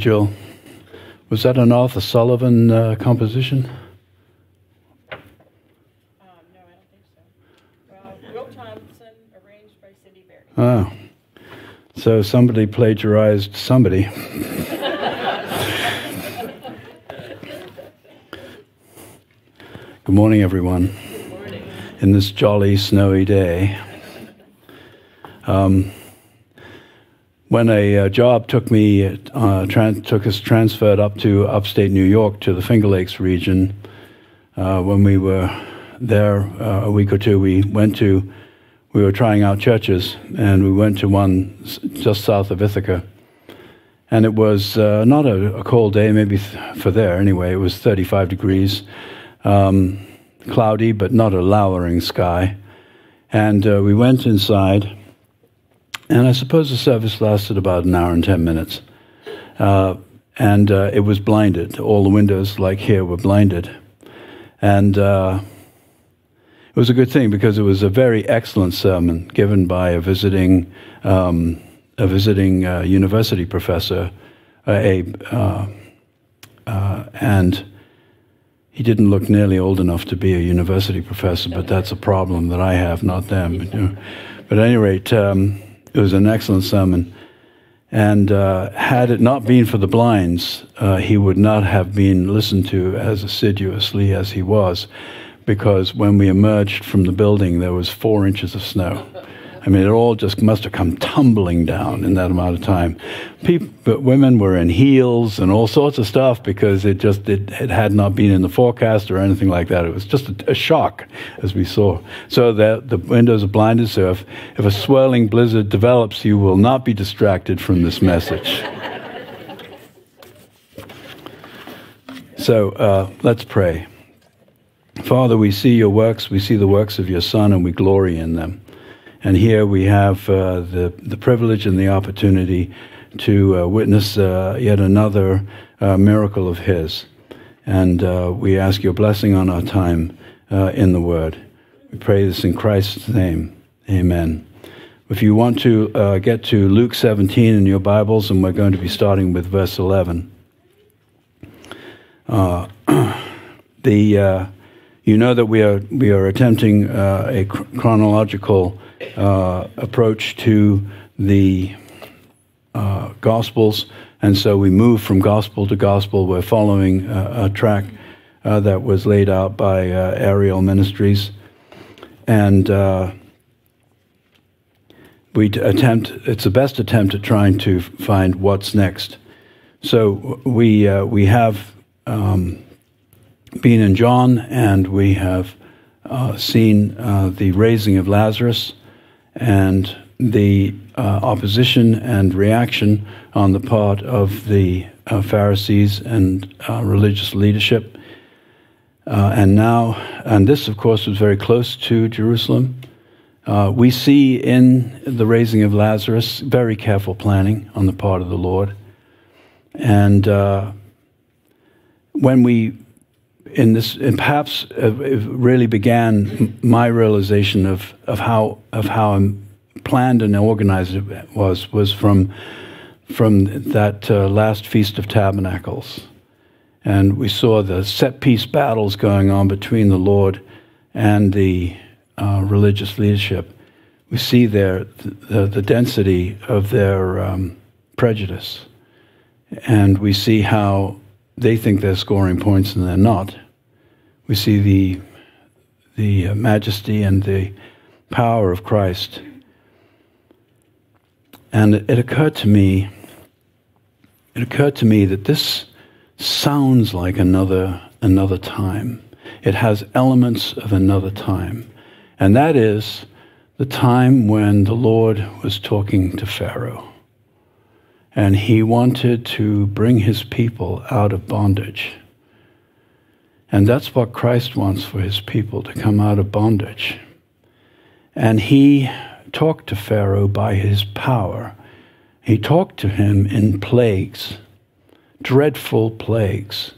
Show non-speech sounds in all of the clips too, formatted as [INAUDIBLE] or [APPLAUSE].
Jill. Was that an Arthur Sullivan uh, composition? Um, no, I don't think so. Well, Will Thompson, arranged by Cindy Berry. Oh. So somebody plagiarized somebody. Good morning, everyone. Good morning. In this jolly, snowy day. Um, when a uh, job took me, uh, took us transferred up to upstate New York to the Finger Lakes region. Uh, when we were there uh, a week or two, we went to, we were trying out churches, and we went to one just south of Ithaca. And it was uh, not a, a, cold day, maybe th- for there anyway. It was 35 degrees, um, cloudy, but not a lowering sky. And uh, we went inside and I suppose the service lasted about an hour and 10 minutes. Uh, and uh, it was blinded. All the windows, like here, were blinded. And uh, it was a good thing because it was a very excellent sermon given by a visiting, um, a visiting uh, university professor, uh, a, uh, and he didn't look nearly old enough to be a university professor, but that's a problem that I have, not them. But, you know. but at any rate, um, it was an excellent sermon. And uh, had it not been for the blinds, uh, he would not have been listened to as assiduously as he was, because when we emerged from the building, there was four inches of snow. I mean, it all just must have come tumbling down in that amount of time. People, but women were in heels and all sorts of stuff because it just it, it had not been in the forecast or anything like that. It was just a, a shock, as we saw. So the the windows are blinded. So if, if a swirling blizzard develops, you will not be distracted from this message. so uh, let's pray. Father, we see your works, we see the works of your Son, and we glory in them. And here we have uh, the, the privilege and the opportunity to uh, witness uh, yet another uh, miracle of His. And uh, we ask your blessing on our time uh, in the Word. We pray this in Christ's name. Amen. If you want to get to Luke 17 in your Bibles, and we're going to be starting with verse 11. [CLEARS THROAT] the you know that we are we are attempting uh, a cr- chronological uh, approach to the uh, Gospels, and so we move from Gospel to Gospel. We're following a track uh, that was laid out by uh, Ariel Ministries, and uh, we attempt. It's the best attempt at trying to find what's next. So we we have. Um, been in John, and we have uh, seen uh, the raising of Lazarus and the uh, opposition and reaction on the part of the uh, Pharisees and uh, religious leadership. And now, and this, of course, was very close to Jerusalem. we see in the raising of Lazarus very careful planning on the part of the Lord. And when we in this, and perhaps really began my realization of, of how of how planned and organized it was was from from that uh, last feast of tabernacles, and we saw the set piece battles going on between the Lord and the uh, religious leadership. We see there the, the density of their um, prejudice, and we see how they think they're scoring points and they're not. We see the, the majesty and the power of Christ. And it, occurred to me, it occurred to me that this sounds like another, another time. It has elements of another time. And that is the time when the Lord was talking to Pharaoh and he wanted to bring his people out of bondage. And that's what Christ wants for his people to come out of bondage. And he talked to Pharaoh by his power. He talked to him in plagues, dreadful plagues.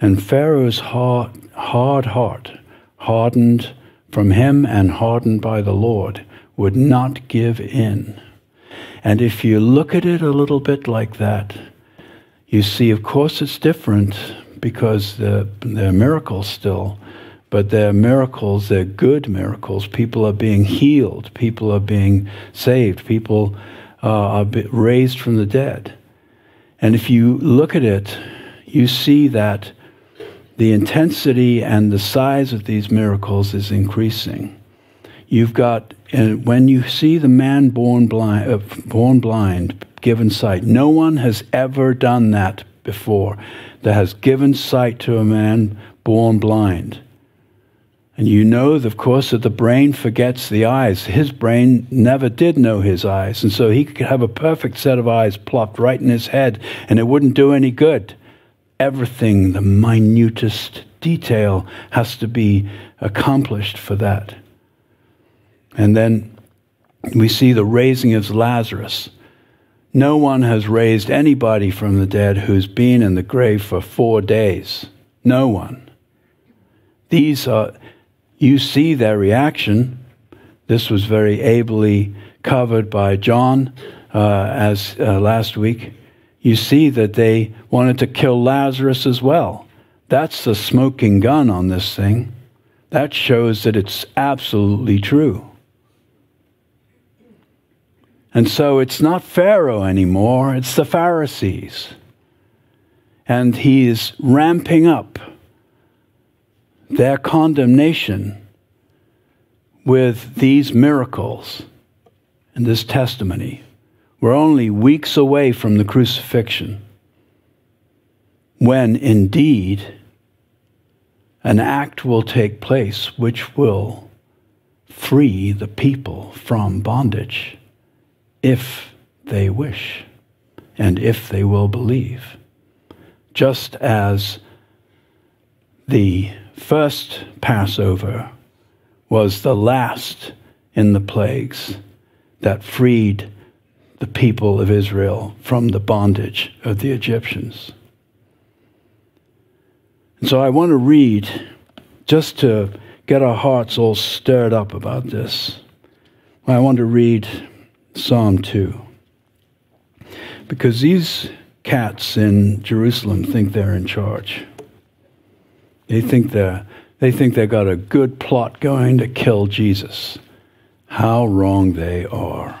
And Pharaoh's hard, hard heart, hardened from him and hardened by the Lord, would not give in. And if you look at it a little bit like that, you see, of course, it's different because they're, they're miracles still, but they're miracles, they're good miracles. People are being healed, people are being saved, people uh, are raised from the dead. And if you look at it, you see that the intensity and the size of these miracles is increasing. You've got, and when you see the man born blind, uh, born blind, given sight, no one has ever done that before that has given sight to a man born blind. And you know, of course, that the brain forgets the eyes. His brain never did know his eyes. And so he could have a perfect set of eyes plopped right in his head, and it wouldn't do any good. Everything, the minutest detail, has to be accomplished for that. And then we see the raising of Lazarus. No one has raised anybody from the dead who's been in the grave for four days. No one. These are, you see their reaction. This was very ably covered by John uh, as uh, last week. You see that they wanted to kill Lazarus as well. That's the smoking gun on this thing. That shows that it's absolutely true. And so it's not Pharaoh anymore, it's the Pharisees. And he is ramping up their condemnation with these miracles and this testimony. We're only weeks away from the crucifixion when indeed an act will take place which will free the people from bondage if they wish and if they will believe. Just as the first Passover was the last in the plagues that freed the people of Israel from the bondage of the Egyptians. And so I want to read just to get our hearts all stirred up about this. I want to read Psalm 2. Because these cats in Jerusalem think they're in charge. They think they're, they think they've got a good plot going to kill Jesus. How wrong they are.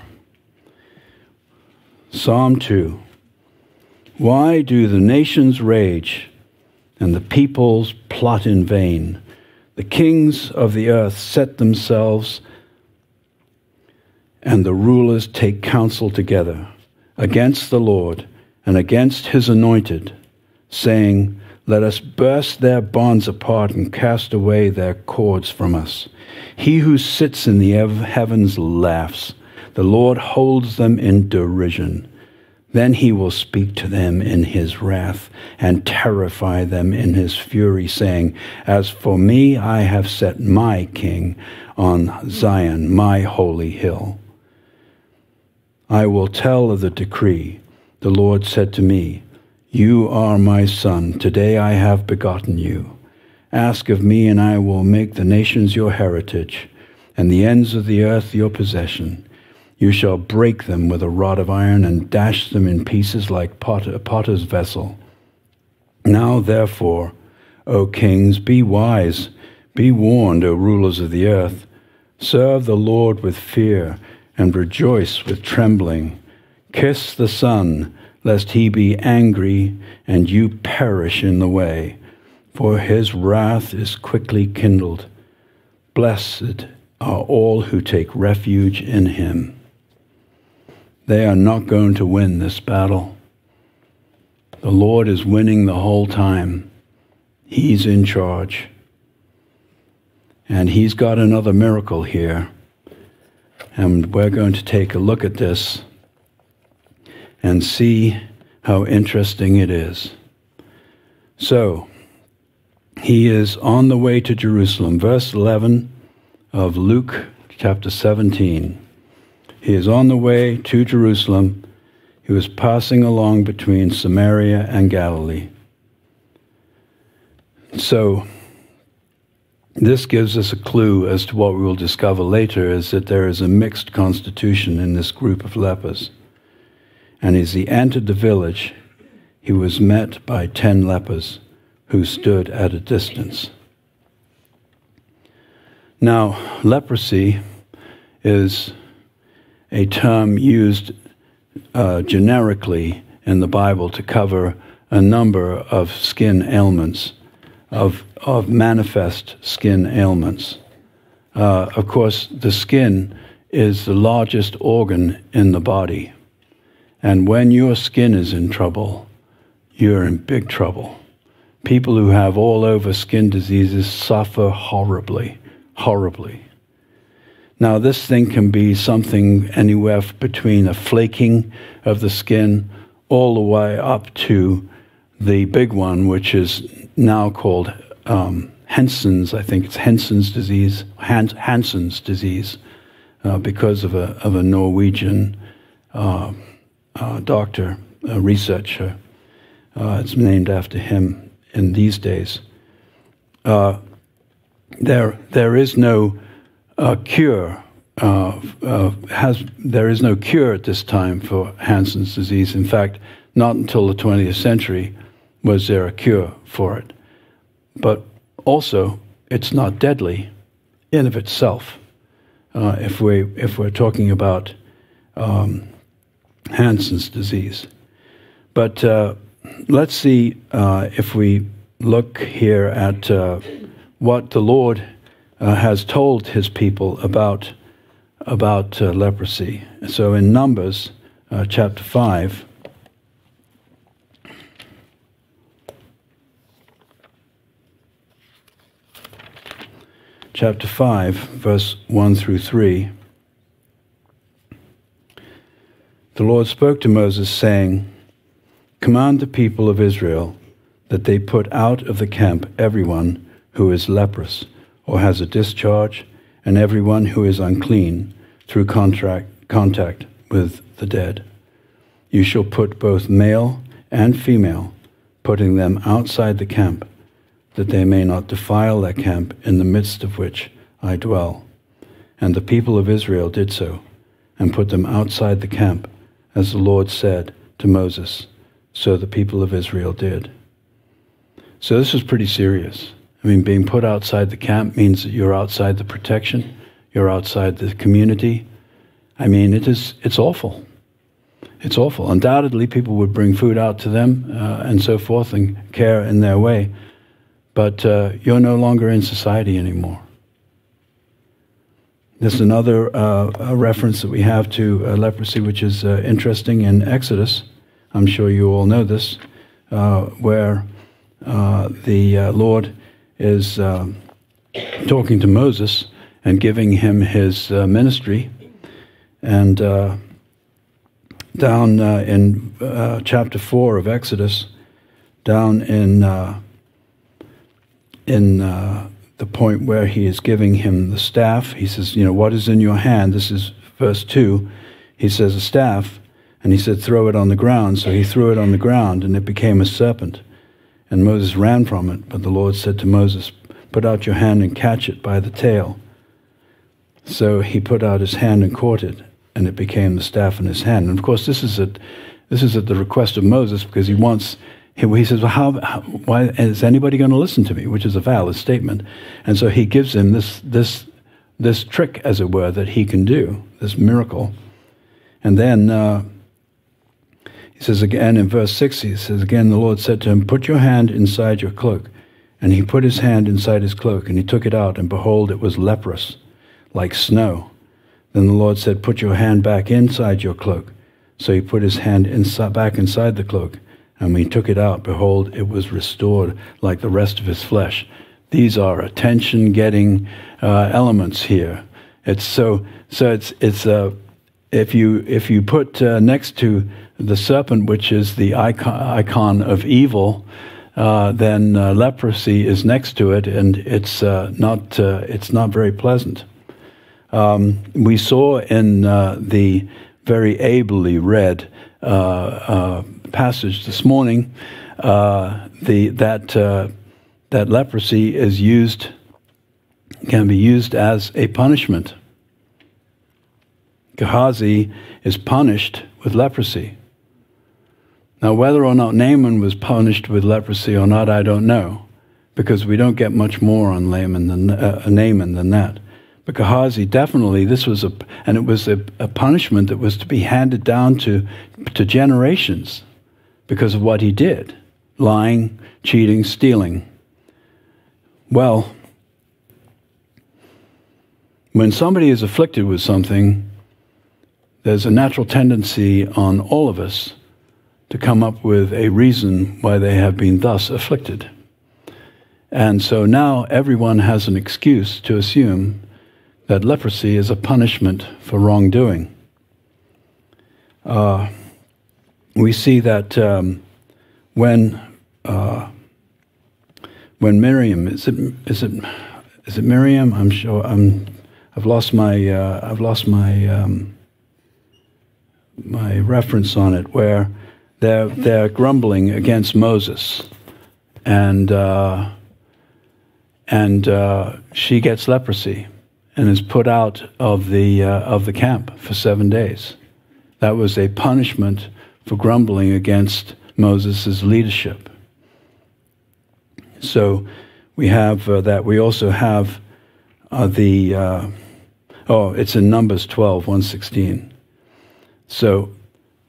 Psalm 2. Why do the nations rage and the peoples plot in vain? The kings of the earth set themselves and the rulers take counsel together against the Lord and against his anointed, saying, Let us burst their bonds apart and cast away their cords from us. He who sits in the heavens laughs. The Lord holds them in derision. Then he will speak to them in his wrath and terrify them in his fury, saying, As for me, I have set my king on Zion, my holy hill. I will tell of the decree. The Lord said to me, You are my son. Today I have begotten you. Ask of me, and I will make the nations your heritage, and the ends of the earth your possession. You shall break them with a rod of iron, and dash them in pieces like pot- a potter's vessel. Now, therefore, O kings, be wise, be warned, O rulers of the earth. Serve the Lord with fear and rejoice with trembling. Kiss the Son, lest he be angry and you perish in the way, for his wrath is quickly kindled. Blessed are all who take refuge in him. They are not going to win this battle. The Lord is winning the whole time. He's in charge. And he's got another miracle here and we're going to take a look at this and see how interesting it is. So, he is on the way to Jerusalem. Verse 11 of Luke chapter 17. He is on the way to Jerusalem. He was passing along between Samaria and Galilee. So, this gives us a clue as to what we will discover later is that there is a mixed constitution in this group of lepers. And as he entered the village, he was met by ten lepers who stood at a distance. Now, leprosy is a term used uh, generically in the Bible to cover a number of skin ailments, of, of manifest skin ailments. Uh, of course, the skin is the largest organ in the body. And when your skin is in trouble, you're in big trouble. People who have all over skin diseases suffer horribly, horribly. Now, this thing can be something anywhere between a flaking of the skin all the way up to the big one, which is now called um, Hansen's, I think it's Hansen's disease, Hans, Hansen's disease, uh, because of a, of a Norwegian uh, uh, doctor, a researcher. Uh, it's named after him in these days. Uh, there, there is no uh, cure. has there is no cure at this time for Hansen's disease. In fact, not until the 20th century was there a cure for it. But also, it's not deadly in of itself. Uh, if we if we're talking about um, Hansen's disease, but uh, let's see uh, if we look here at uh, what the Lord uh, has told His people about about uh, leprosy. So in Numbers chapter five. Chapter 5, verse 1 through 3. The Lord spoke to Moses, saying, Command the people of Israel that they put out of the camp everyone who is leprous or has a discharge, and everyone who is unclean through contract, contact with the dead. You shall put both male and female, putting them outside the camp that they may not defile that camp in the midst of which I dwell. And the people of Israel did so, and put them outside the camp, as the Lord said to Moses. So the people of Israel did. So this was pretty serious. I mean, being put outside the camp means that you're outside the protection, you're outside the community. I mean, it is, it's awful. It's awful. Undoubtedly, people would bring food out to them uh, and so forth and care in their way but uh, you're no longer in society anymore. There's another uh, reference that we have to uh, leprosy, which is uh, interesting in Exodus. I'm sure you all know this, uh, where uh, the Lord is talking to Moses and giving him his ministry. And down in chapter 4 of Exodus, down in in uh, the point where he is giving him the staff. He says, You know, what is in your hand? This is verse 2. He says, A staff. And he said, Throw it on the ground. So he threw it on the ground, and it became a serpent. And Moses ran from it. But the Lord said to Moses, Put out your hand and catch it by the tail. So he put out his hand and caught it, and it became the staff in his hand. And of course, this is at, this is at the request of Moses because he wants he says, well, how, how, why is anybody going to listen to me? Which is a valid statement. And so he gives him this, this, this trick, as it were, that he can do, this miracle. And then uh, he says again in verse 6, he says, Again, the Lord said to him, Put your hand inside your cloak. And he put his hand inside his cloak, and he took it out, and behold, it was leprous, like snow. Then the Lord said, Put your hand back inside your cloak. So he put his hand inside, back inside the cloak and when he took it out, behold, it was restored like the rest of his flesh. These are attention getting uh, elements here. It's so, so it's, it's, uh, if you, if you put uh, next to the serpent, which is the icon, icon of evil, uh, then uh, leprosy is next to it, and it's, uh, not, it's not very pleasant. Um, we saw in the very ably read passage this morning, uh, the, that, uh, that leprosy is used, can be used as a punishment. Gehazi is punished with leprosy. Now, whether or not Naaman was punished with leprosy or not, I don't know, because we don't get much more on Naaman than, uh, Naaman than that. But Gehazi, definitely, this was a, and it was a, a punishment that was to be handed down to, to generations because of what he did lying, cheating, stealing. Well, when somebody is afflicted with something, there's a natural tendency on all of us to come up with a reason why they have been thus afflicted. And so now everyone has an excuse to assume that leprosy is a punishment for wrongdoing. Uh, we see that um, when uh, when Miriam is it is it is it Miriam? I'm sure I'm I've lost my uh, I've lost my um, my reference on it where they're they're grumbling against Moses and uh, and uh, she gets leprosy and is put out of the, uh, of the camp for seven days. That was a punishment for grumbling against Moses' leadership. So we have uh, that. We also have uh, the, uh, oh, it's in Numbers 12, 116. So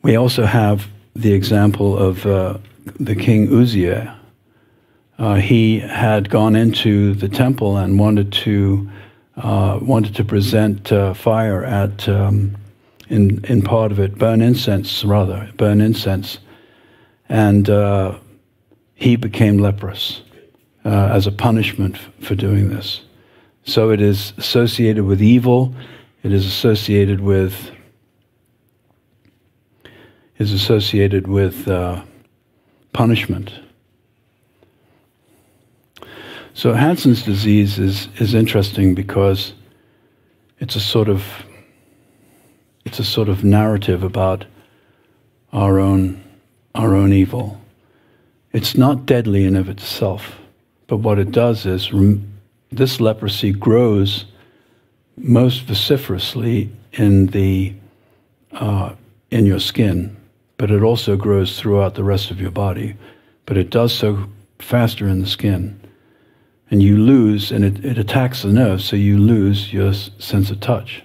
we also have the example of uh, the king Uzziah. Uh, he had gone into the temple and wanted to uh, wanted to present fire at um, in in part of it, burn incense rather, burn incense, and uh, he became leprous uh, as a punishment for doing this. So it is associated with evil. It is associated with is associated with uh, punishment. So Hansen's disease is, is interesting because it's a sort of it's a sort of narrative about our own our own evil. It's not deadly in of itself, but what it does is this leprosy grows most vociferously in the uh, in your skin, but it also grows throughout the rest of your body. But it does so faster in the skin and you lose, and it, it attacks the nerve, so you lose your sense of touch.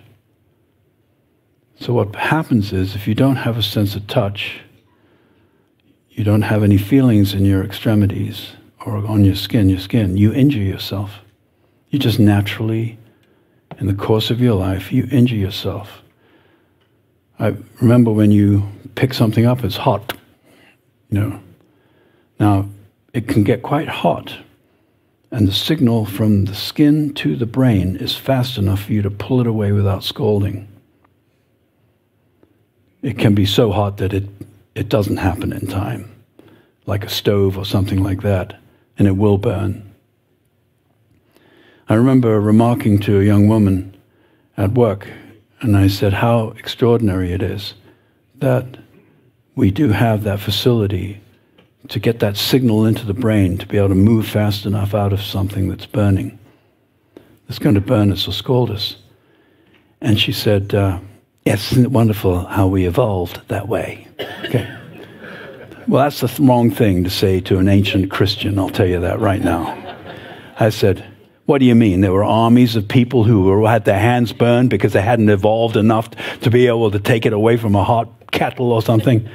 So, what happens is if you don't have a sense of touch, you don't have any feelings in your extremities or on your skin, your skin, you injure yourself. You just naturally, in the course of your life, you injure yourself. I remember when you pick something up, it's hot. You know. Now, it can get quite hot and the signal from the skin to the brain is fast enough for you to pull it away without scalding. It can be so hot that it, it doesn't happen in time, like a stove or something like that, and it will burn. I remember remarking to a young woman at work, and I said how extraordinary it is that we do have that facility to get that signal into the brain to be able to move fast enough out of something that's burning, that's going to burn us or scald us. And she said, uh, Yes, isn't it wonderful how we evolved that way? Okay. Well, that's the th- wrong thing to say to an ancient Christian, I'll tell you that right now. I said, What do you mean? There were armies of people who were, had their hands burned because they hadn't evolved enough to be able to take it away from a hot kettle or something?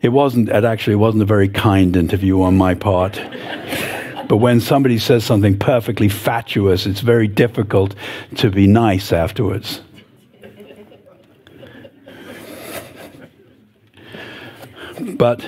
It wasn't, it actually wasn't a very kind interview on my part. But when somebody says something perfectly fatuous, it's very difficult to be nice afterwards. But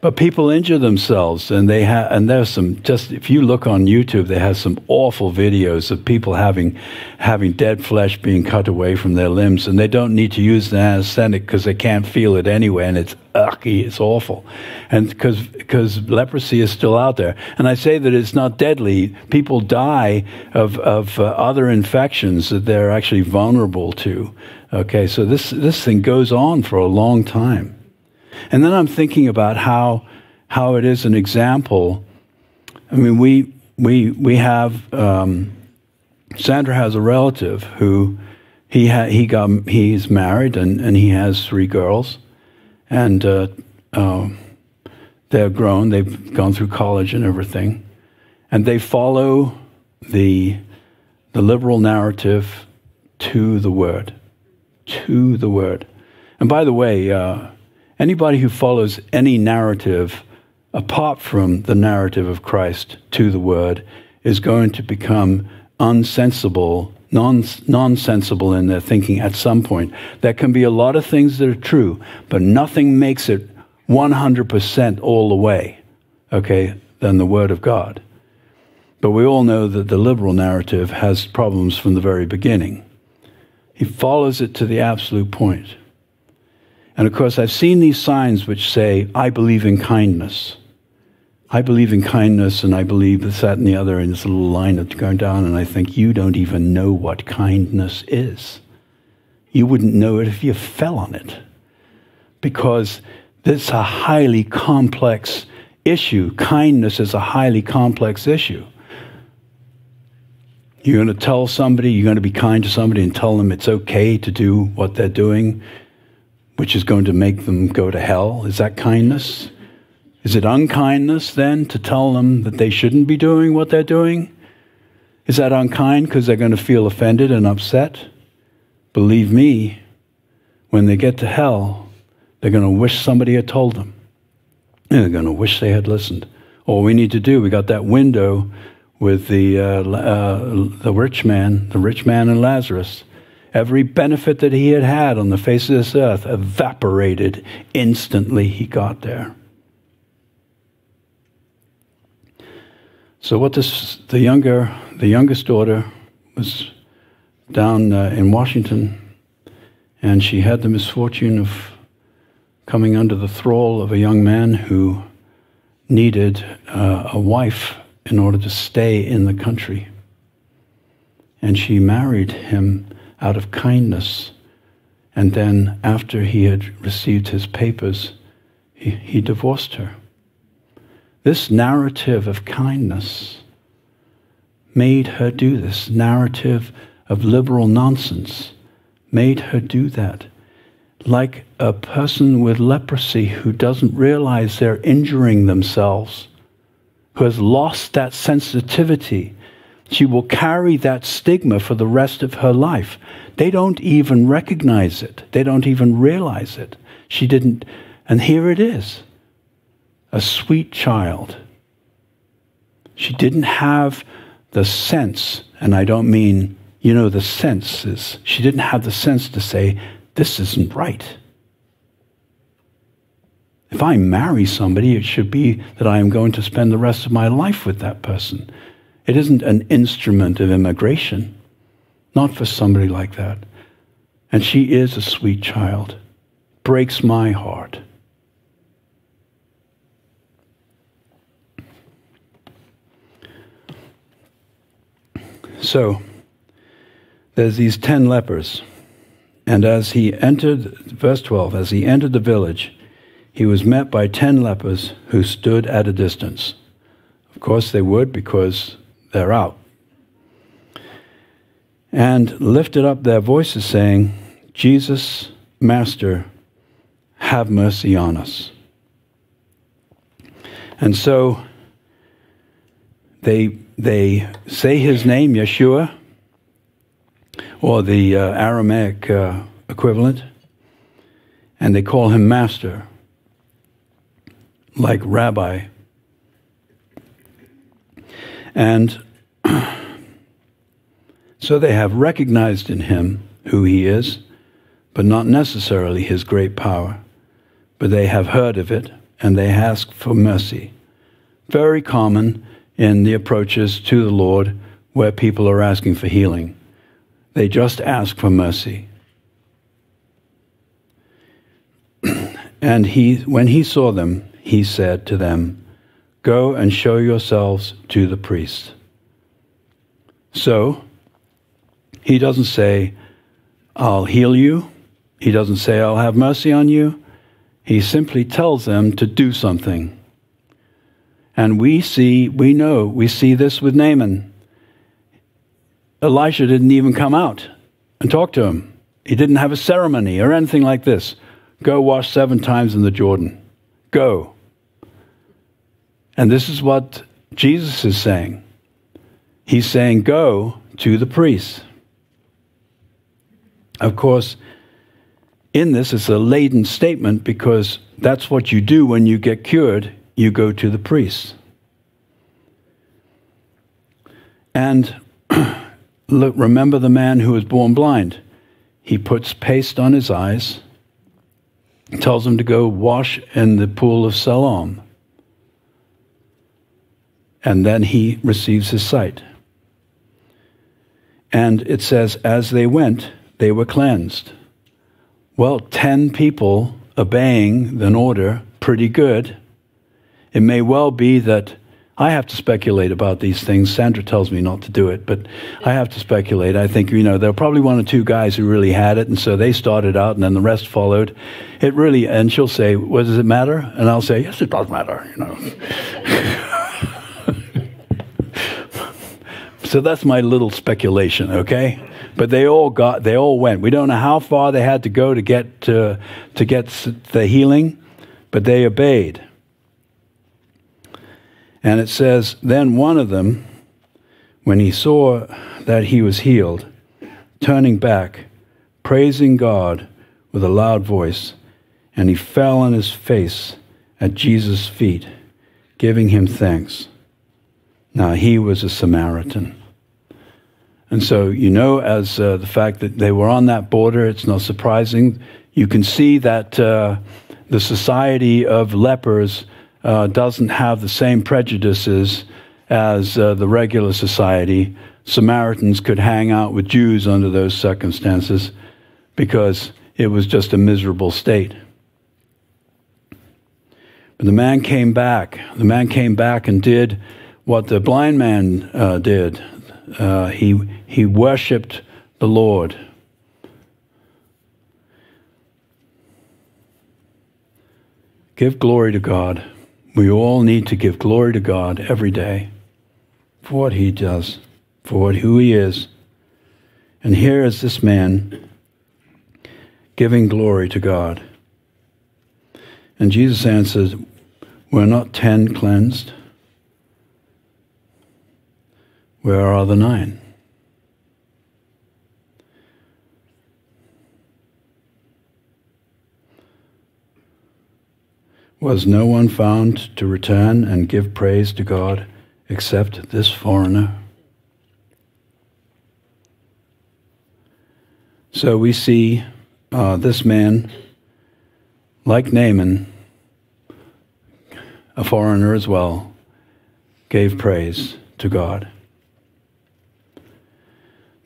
but people injure themselves, and they have, and there's some just if you look on YouTube, they have some awful videos of people having having dead flesh being cut away from their limbs, and they don't need to use the anesthetic because they can't feel it anyway, and it's ucky, it's awful, and because because leprosy is still out there, and I say that it's not deadly. People die of of uh, other infections that they're actually vulnerable to. Okay, so this this thing goes on for a long time. And then I'm thinking about how, how it is an example. I mean, we, we, we have, um, Sandra has a relative who he, ha- he got, he's married and, and he has three girls. And uh, uh, they're grown, they've gone through college and everything, and they follow the, the liberal narrative to the word. To the word. And by the way, uh, anybody who follows any narrative apart from the narrative of Christ to the word is going to become unsensible, non, nonsensible in their thinking at some point. There can be a lot of things that are true, but nothing makes it 100% all the way, okay, than the Word of God. But we all know that the liberal narrative has problems from the very beginning. He follows it to the absolute point. And of course, I've seen these signs which say, I believe in kindness. I believe in kindness and I believe this, that, and the other, and this little line that's going down, and I think you don't even know what kindness is. You wouldn't know it if you fell on it. Because it's a highly complex issue. Kindness is a highly complex issue. You're going to tell somebody, you're going to be kind to somebody and tell them it's okay to do what they're doing, which is going to make them go to hell. Is that kindness? Is it unkindness then to tell them that they shouldn't be doing what they're doing? Is that unkind because they're going to feel offended and upset? Believe me, when they get to hell, they're going to wish somebody had told them. They're going to wish they had listened. All we need to do, we got that window with the, uh, uh, the rich man, the rich man and Lazarus. Every benefit that he had had on the face of this earth evaporated instantly he got there. So what this the younger the youngest daughter was down uh, in Washington, and she had the misfortune of coming under the thrall of a young man who needed uh, a wife in order to stay in the country. And she married him out of kindness. And then, after he had received his papers, he, he divorced her. This narrative of kindness made her do this. Narrative of liberal nonsense made her do that. Like a person with leprosy who doesn't realize they're injuring themselves, who has lost that sensitivity. She will carry that stigma for the rest of her life. They don't even recognize it, they don't even realize it. She didn't, and here it is a sweet child. She didn't have the sense, and I don't mean, you know, the senses. She didn't have the sense to say, this isn't right. If I marry somebody, it should be that I am going to spend the rest of my life with that person. It isn't an instrument of immigration, not for somebody like that. And she is a sweet child. Breaks my heart. So, there's these ten lepers. And as he entered, verse 12, as he entered the village, he was met by ten lepers who stood at a distance. Of course, they would because they're out. And lifted up their voices, saying, Jesus, Master, have mercy on us. And so they they say his name, Yeshua, or the uh, Aramaic uh, equivalent, and they call him Master, like Rabbi. And [CLEARS THROAT] so they have recognized in him who he is, but not necessarily his great power. But they have heard of it, and they ask for mercy. Very common in the approaches to the Lord where people are asking for healing. They just ask for mercy. [CLEARS THROAT] and he, when he saw them, he said to them, Go and show yourselves to the priest. So, he doesn't say, I'll heal you. He doesn't say, I'll have mercy on you. He simply tells them to do something. And we see, we know, we see this with Naaman. Elisha didn't even come out and talk to him. He didn't have a ceremony or anything like this. Go wash seven times in the Jordan. Go. And this is what Jesus is saying. He's saying, Go to the priests. Of course, in this it's a laden statement because that's what you do when you get cured. You go to the priests. And [CLEARS THROAT] look, remember the man who was born blind. He puts paste on his eyes, tells him to go wash in the pool of Siloam. And then he receives his sight. And it says, as they went, they were cleansed. Well, 10 people obeying an order, pretty good. It may well be that I have to speculate about these things. Sandra tells me not to do it, but I have to speculate. I think, you know, there are probably one or two guys who really had it, and so they started out, and then the rest followed. It really, and she'll say, What does it matter? And I'll say, Yes, it does matter, you know. [LAUGHS] so that's my little speculation, okay? But they all got, they all went. We don't know how far they had to go to get to, to get the healing, but they obeyed. And it says, Then one of them, when he saw that he was healed, turning back, praising God with a loud voice, and he fell on his face at Jesus' feet, giving him thanks. Now he was a Samaritan. And so, you know, as uh, the fact that they were on that border, it's not surprising. You can see that uh, the society of lepers uh, doesn't have the same prejudices as uh, the regular society. Samaritans could hang out with Jews under those circumstances because it was just a miserable state. But the man came back. The man came back and did what the blind man uh, did. Uh, he, he worshiped the Lord. Give glory to God. We all need to give glory to God every day for what He does, for what, who He is. And here is this man giving glory to God. And Jesus answers, We're not ten cleansed. Where are the nine? Was no one found to return and give praise to God except this foreigner? So we see uh, this man, like Naaman, a foreigner as well, gave praise to God.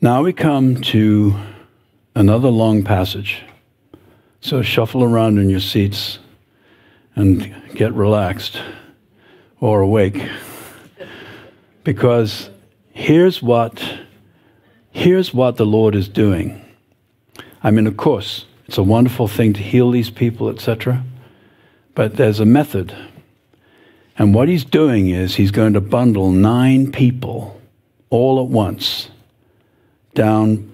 Now we come to another long passage. So shuffle around in your seats and get relaxed or awake. Because here's what here's what the Lord is doing. I mean, of course, it's a wonderful thing to heal these people, etc. But there's a method. And what he's doing is he's going to bundle nine people all at once down.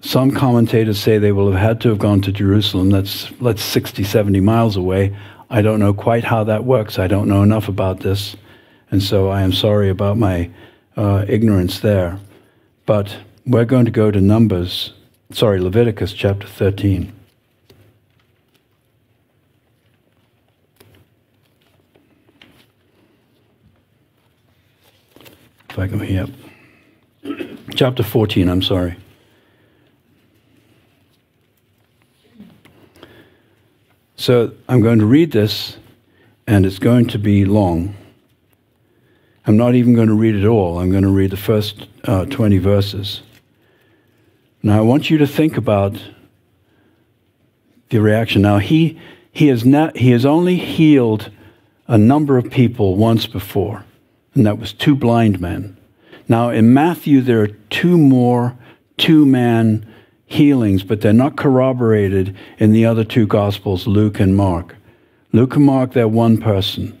Some commentators say they will have had to have gone to Jerusalem. That's, that's 60, 70 miles away. I don't know quite how that works. I don't know enough about this. And so I am sorry about my uh, ignorance there. But we're going to go to Numbers, sorry, Leviticus chapter 13. If I go here. [CLEARS THROAT] Chapter 14, I'm sorry. So I'm going to read this, and it's going to be long. I'm not even going to read it all. I'm going to read the first uh, 20 verses. Now, I want you to think about the reaction. Now, he, he, has not, he has only healed a number of people once before, and that was two blind men. Now, in Matthew, there are two more two man healings, but they're not corroborated in the other two Gospels, Luke and Mark. Luke and Mark, they're one person.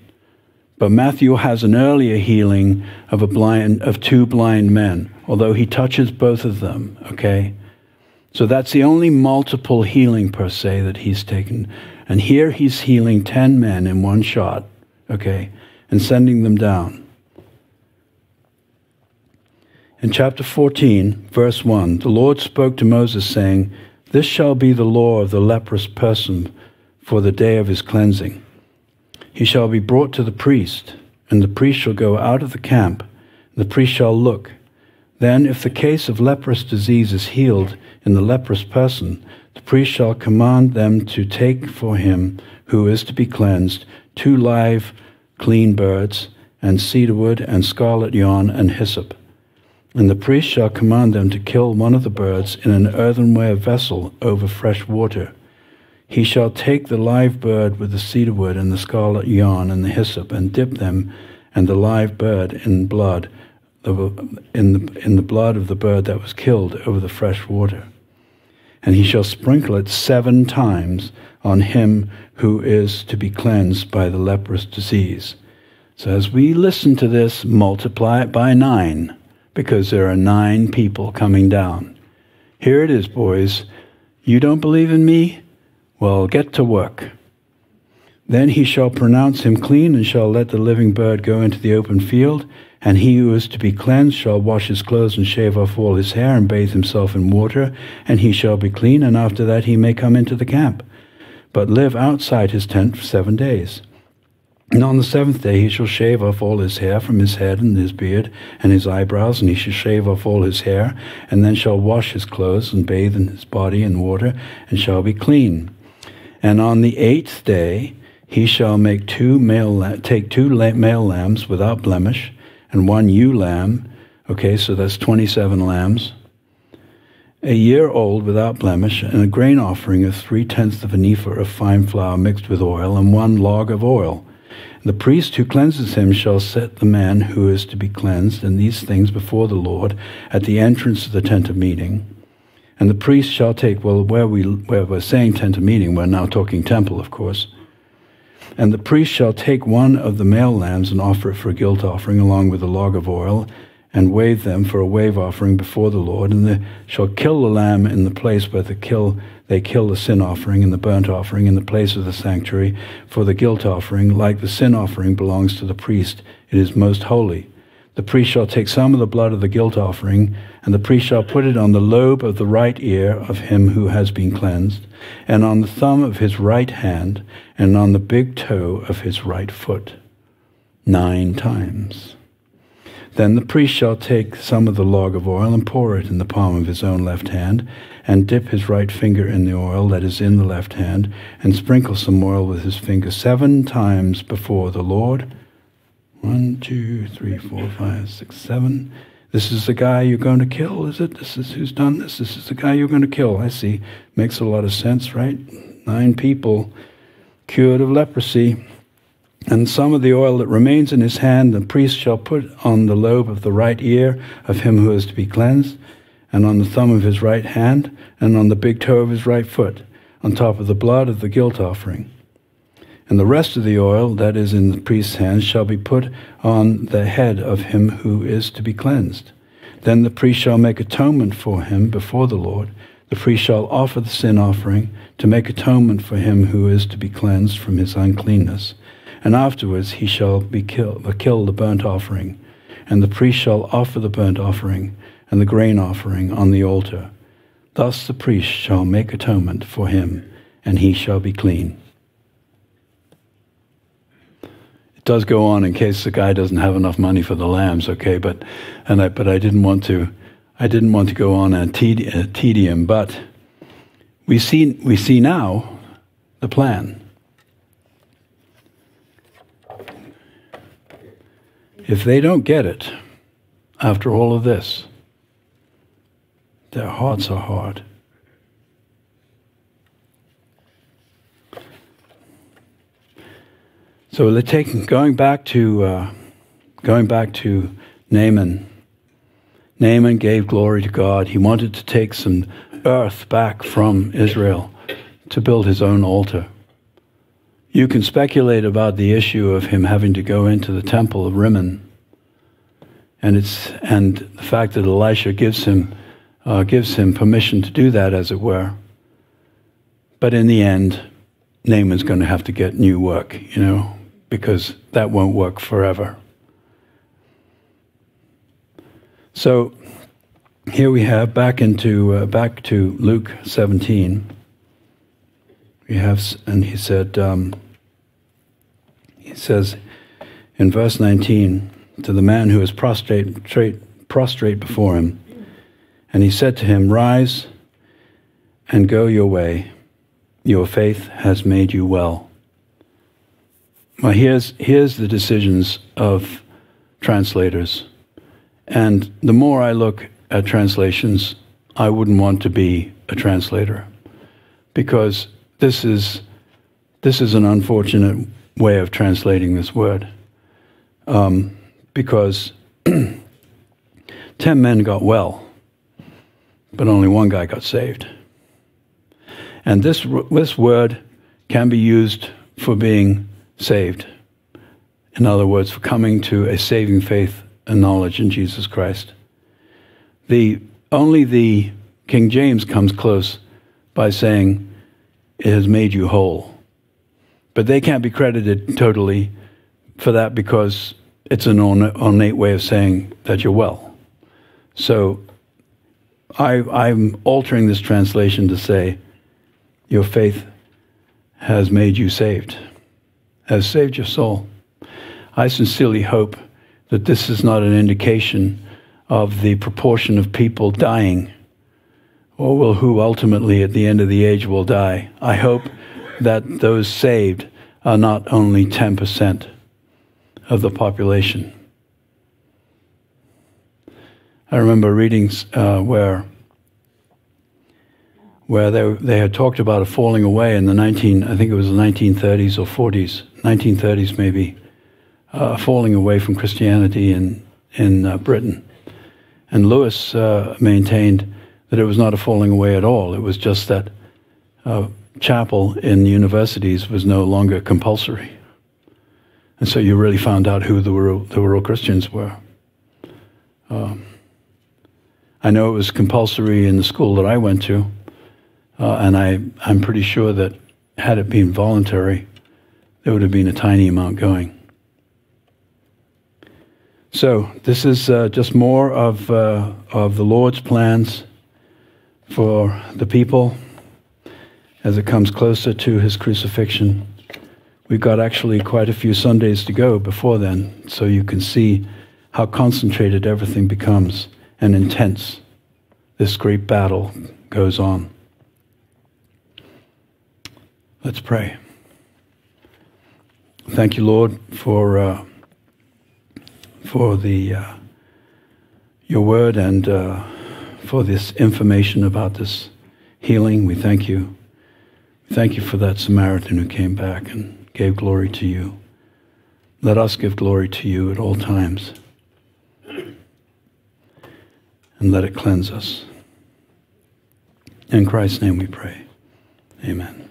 But Matthew has an earlier healing of a blind of two blind men, although he touches both of them, okay? So that's the only multiple healing per se that he's taken. And here he's healing 10 men in one shot, okay, and sending them down. In chapter 14, verse 1, the Lord spoke to Moses, saying, This shall be the law of the leprous person for the day of his cleansing. He shall be brought to the priest, and the priest shall go out of the camp. The priest shall look. Then, if the case of leprous disease is healed in the leprous person, the priest shall command them to take for him who is to be cleansed two live, clean birds, and cedarwood, and scarlet yarn, and hyssop. And the priest shall command them to kill one of the birds in an earthenware vessel over fresh water. He shall take the live bird with the cedar wood and the scarlet yarn and the hyssop, and dip them and the live bird in blood, in the, in the blood of the bird that was killed over the fresh water. And he shall sprinkle it seven times on him who is to be cleansed by the leprous disease. So as we listen to this, multiply it by nine because there are nine people coming down. Here it is, boys. You don't believe in me? Well, get to work. Then he shall pronounce him clean, and shall let the living bird go into the open field. And he who is to be cleansed shall wash his clothes and shave off all his hair, and bathe himself in water, and he shall be clean, and after that he may come into the camp. But live outside his tent for seven days. And on the seventh day he shall shave off all his hair from his head and his beard and his eyebrows, and he shall shave off all his hair, and then shall wash his clothes and bathe in his body in water, and shall be clean. And on the eighth day he shall make two male take two male lambs without blemish, and one ewe lamb. Okay, so that's twenty-seven lambs. A year old without blemish, and a grain offering of three tenths of an ephah of fine flour mixed with oil, and one log of oil the priest who cleanses him shall set the man who is to be cleansed and these things before the Lord at the entrance of the tent of meeting. And the priest shall take, well, where, we, where we're saying tent of meeting, we're now talking temple, of course. And the priest shall take one of the male lambs and offer it for a guilt offering along with a log of oil and wave them for a wave offering before the Lord. And they shall kill the lamb in the place where kill they kill the sin offering and the burnt offering in the place of the sanctuary, for the guilt offering, like the sin offering, belongs to the priest. It is most holy. The priest shall take some of the blood of the guilt offering, and the priest shall put it on the lobe of the right ear of him who has been cleansed, and on the thumb of his right hand, and on the big toe of his right foot, nine times. Then the priest shall take some of the log of oil and pour it in the palm of his own left hand, and dip his right finger in the oil that is in the left hand, and sprinkle some oil with his finger seven times before the Lord. One, two, three, four, five, six, seven. This is the guy you're going to kill, is it? This is who's done this. This is the guy you're going to kill. I see. Makes a lot of sense, right? Nine people cured of leprosy. And some of the oil that remains in his hand, the priest shall put on the lobe of the right ear of him who is to be cleansed and on the thumb of his right hand, and on the big toe of his right foot, on top of the blood of the guilt offering. And the rest of the oil that is in the priest's hand shall be put on the head of him who is to be cleansed. Then the priest shall make atonement for him before the Lord. The priest shall offer the sin offering to make atonement for him who is to be cleansed from his uncleanness. And afterwards he shall be kill, kill the burnt offering. And the priest shall offer the burnt offering and the grain offering on the altar. Thus the priest shall make atonement for him, and he shall be clean. It does go on in case the guy doesn't have enough money for the lambs, okay? But and I, but I didn't want to, I didn't want to go on a tedium. But we see we see now the plan. If they don't get it after all of this, their hearts are hard. So they're taking, going back to uh, going back to Naaman. Naaman gave glory to God. He wanted to take some earth back from Israel to build his own altar. You can speculate about the issue of him having to go into the temple of Rimmon, and it's and the fact that Elisha gives him uh, gives him permission to do that, as it were. But in the end, Naaman's going to have to get new work, you know, because that won't work forever. So here we have back into uh, back to Luke 17. We have, and he said, um, he says in verse 19 to the man who is prostrate, prostrate before him, and he said to him, Rise and go your way. Your faith has made you well. Well, here's, here's the decisions of translators. And the more I look at translations, I wouldn't want to be a translator because this is, this is an unfortunate way of translating this word. Um, because [CLEARS THROAT] ten men got well, but only one guy got saved. And this, this word can be used for being saved. In other words, for coming to a saving faith and knowledge in Jesus Christ. The, only the King James comes close by saying, It has made you whole. But they can't be credited totally for that because it's an ornate way of saying that you're well. So I, I'm altering this translation to say, Your faith has made you saved, has saved your soul. I sincerely hope that this is not an indication of the proportion of people dying or will who ultimately at the end of the age will die. I hope that those saved are not only 10% of the population. I remember readings uh, where where they, they had talked about a falling away in the 19, I think it was the 1930s or 40s, 1930s maybe, uh, falling away from Christianity in, in uh, Britain. And Lewis uh, maintained that it was not a falling away at all. It was just that uh, chapel in universities was no longer compulsory. And so you really found out who the real, the real Christians were. Um, I know it was compulsory in the school that I went to, uh, and I, I'm pretty sure that had it been voluntary, there would have been a tiny amount going. So this is uh, just more of, uh, of the Lord's plans for the people as it comes closer to his crucifixion. We've got actually quite a few Sundays to go before then, so you can see how concentrated everything becomes and intense this great battle goes on. Let's pray. Thank you, Lord, for uh, for the uh, your word and uh, for this information about this healing. We thank you. Thank you for that Samaritan who came back and gave glory to you. Let us give glory to you at all times. And let it cleanse us. In Christ's name we pray. Amen.